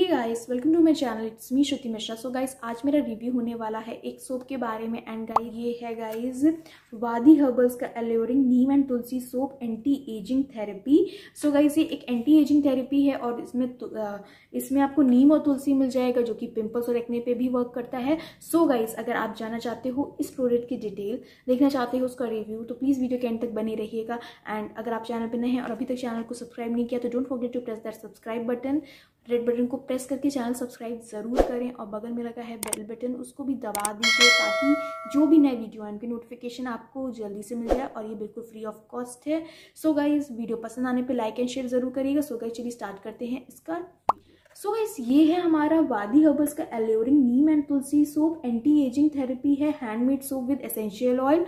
Hey guys welcome to my channel it's me Shruti Mishra so guys आज मेरा review होने वाला है एक सोप के बारे में एंड गाइस ये है गाइस वादी हर्बल्स का alluring neem and tulsi soap anti aging therapy so guys ये एक एंटी एजिंग थेरेपी है और इसमें इसमें आपको नीम और तुलसी मिल जाएगा जो कि पिंपल्स और एक्ने पे भी वर्क करता है. सो so गाइस अगर आप जानना चाहते हो इस प्रोडक्ट की डिटेल देखना चाहते हो उसका रिव्यू तो प्लीज़ वीडियो के एंड तक बने रहिएगा. एंड अगर आप चैनल पर नए हैं और अभी तक चैनल को सब्सक्राइब नहीं किया तो don't forget to press that subscribe button red button को प्रेस करके चैनल सब्सक्राइब ज़रूर करें और बगल में लगा है बेल बटन उसको भी दबा दीजिए ताकि जो भी नए वीडियो है उनकी नोटिफिकेशन आपको जल्दी से मिल जाए और ये बिल्कुल फ्री ऑफ़ कॉस्ट है। सो so गाइज़ वीडियो पसंद आने पे लाइक एंड शेयर ज़रूर करिएगा। सो गाइज़ चलिए स्टार्ट करते हैं इसका। सो so गाइस ये है हमारा वादी हर्बल्स का alluring neem and tulsi soap anti aging therapy है handmade soap with essential oil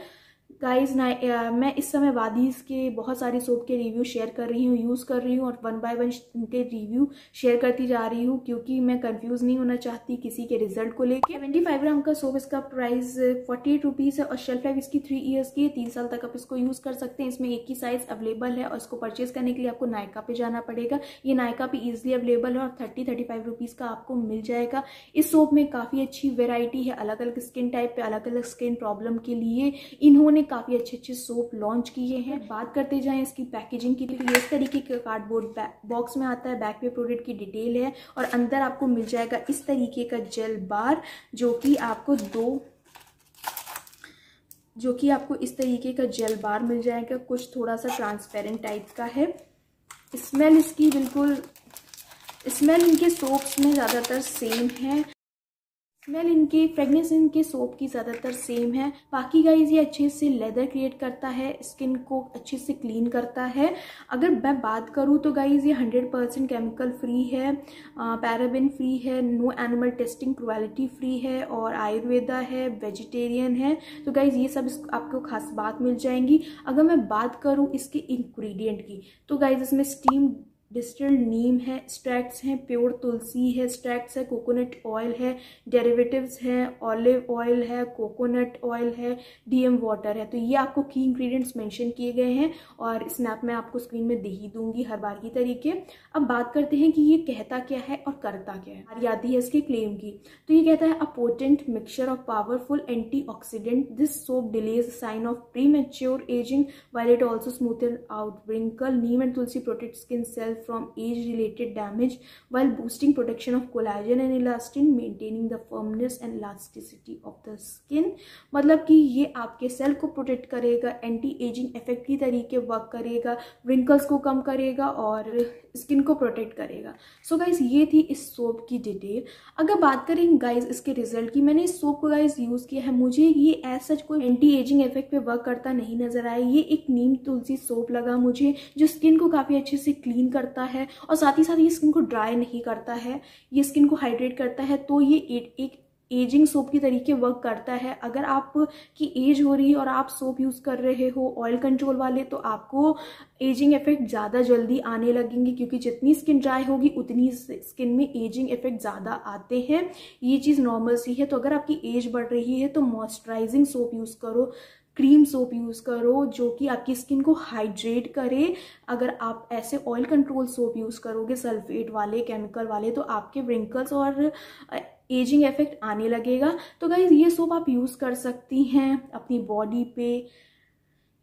guys ना मैं इस समय वादीज के बहुत सारे सोप के रिव्यू शेयर कर रही हूँ यूज़ कर रही हूँ और वन बाय वन उनके रिव्यू शेयर करती जा रही हूँ क्योंकि मैं कंफ्यूज नहीं होना चाहती किसी के रिज़ल्ट को लेकर सेवेंटी फाइव ग्राम का सोप इसका प्राइस फोर्टी एट रुपीज़ है और शेल्फ लाइफ इसकी थ्री ईयर्स की है, तीन साल तक आप इसको यूज़ कर सकते हैं। इसमें एक ही साइज़ अवेलेबल है और इसको परचेज करने के लिए आपको नायका पे जाना पड़ेगा। ये नायका पे ईजिली अवेलेबल है और थर्टी थर्टी फाइव रुपीज़ का आपको मिल जाएगा। इस सोप में काफ़ी अच्छी वेराइटी है अलग अलग स्किन टाइप पे अलग अलग स्किन प्रॉब्लम के लिए। इन्होंने काफ़ी अच्छे अच्छे सोप लॉन्च किए हैं। बात करते जाएँ इसकी पैकेजिंग की तो इस तरीके का कार्डबोर्ड बॉक्स में आता है। बैक पे प्रोडक्ट की डिटेल है और अंदर आपको मिल जाएगा इस तरीके का जेल बार जो कि आपको दो, जो कि आपको इस तरीके का जेल बार मिल जाएगा। कुछ थोड़ा सा ट्रांसपेरेंट टाइप का है। स्मेल इसकी बिल्कुल स्मेल इनके सोप्स में ज़्यादातर सेम है। स्मेल इनकी फ्रेगनेंस इनके सोप की ज़्यादातर सेम है। बाकी गाइज़ ये अच्छे से लेदर क्रिएट करता है स्किन को अच्छे से क्लीन करता है। अगर मैं बात करूँ तो गाइज़ ये 100 परसेंट केमिकल फ्री है पैराबिन फ्री है no animal testing quality free है और आयुर्वेदा है वेजिटेरियन है। तो गाइज़ ये सब आपको खास बात मिल जाएँगी। अगर मैं बात करूँ इसके इंग्रीडियंट की तो गाइज़ इसमें स्टीम डिस्टिल्ड नीम है स्ट्रैक्ट्स हैं, प्योर तुलसी है स्ट्रैक्ट्स है, कोकोनट ऑयल है, डेरिवेटिव्स हैं, ऑलिव ऑयल है, कोकोनट ऑयल है, डीएम वाटर है। तो ये आपको की इंग्रेडिएंट्स मेंशन किए गए हैं और स्नैप मैं आपको स्क्रीन में दे ही दूँगी हर बार की तरीके। अब बात करते हैं कि ये कहता क्या है और करता क्या है। याद है इसके क्लेम की। तो ये कहता है a potent mixture of powerful anti oxidant this soap delays sign of pre aging while it also smoothen out wrinkle neem and tulsi protect skin cells from age-related damage while boosting protection of collagen and elastin, maintaining the firmness and elasticity of the skin. मतलब कि ये आपके cell को protect करेगा anti aging effect की तरीके work करेगा wrinkles को कम करेगा और स्किन को प्रोटेक्ट करेगा। सो so गाइज़ ये थी इस सोप की डिटेल अगर बात करें गाइज़ इसके रिज़ल्ट की मैंने इस सोप को गाइज़ यूज़ किया है। मुझे ये एज सच कोई एंटी एजिंग इफ़ेक्ट पे वर्क करता नहीं नज़र आया। ये एक नीम तुलसी सोप लगा मुझे जो स्किन को काफ़ी अच्छे से क्लीन करता है और साथ ही साथ ये स्किन को ड्राई नहीं करता है, ये स्किन को हाइड्रेट करता है तो ये एक एजिंग सोप की तरीके वर्क करता है। अगर आप की एज हो रही है और आप सोप यूज़ कर रहे हो ऑयल कंट्रोल वाले तो आपको एजिंग इफ़ेक्ट ज़्यादा जल्दी आने लगेंगे, क्योंकि जितनी स्किन ड्राई होगी, उतनी स्किन में एजिंग इफ़ेक्ट ज़्यादा आते हैं। ये चीज़ नॉर्मल सी है। तो अगर आपकी एज बढ़ रही है तो मॉइस्चराइजिंग सोप यूज़ करो। क्रीम सोप यूज़ करो, जो कि आपकी स्किन को हाइड्रेट करे। अगर आप ऐसे ऑयल कंट्रोल सोप यूज़ करोगे सल्फेट वाले केमिकल वाले तो आपके व्रिंकल्स और एजिंग इफ़ेक्ट आने लगेगा। तो गाइज़ ये सोप आप यूज़ कर सकती हैं अपनी बॉडी पे।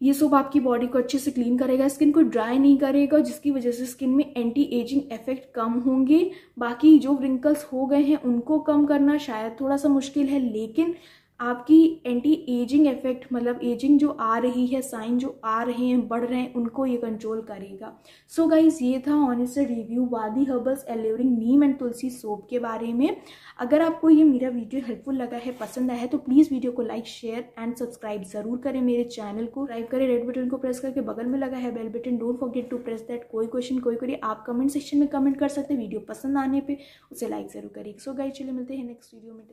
ये सोप आपकी बॉडी को अच्छे से क्लीन करेगा स्किन को ड्राई नहीं करेगा, जिसकी वजह से स्किन में एंटी एजिंग इफ़ेक्ट कम होंगे। बाकी जो व्रिंकल्स हो गए हैं, उनको कम करना शायद थोड़ा सा मुश्किल है, लेकिन आपकी एंटी एजिंग इफ़ेक्ट मतलब एजिंग जो आ रही है साइन जो आ रहे हैं, बढ़ रहे हैं, उनको ये कंट्रोल करेगा। सो so गाइज़ ये था honest review Vaadi Herbals alluring neem and tulsi soap के बारे में। अगर आपको ये मेरा वीडियो हेल्पफुल लगा है, पसंद आया है तो प्लीज़ वीडियो को लाइक शेयर एंड सब्सक्राइब ज़रूर करें मेरे चैनल को। सब्सक्राइब करें रेड बटन को प्रेस करके बगल में लगा है bell button don't forget to press that कोई क्वेश्चन कोई करिए आप कमेंट सेक्शन में कमेंट कर सकते हैं वीडियो पसंद आने पर उसे लाइक ज़रूर करिए सो गाइज़ चलिए मिलते हैं नेक्स्ट वीडियो में।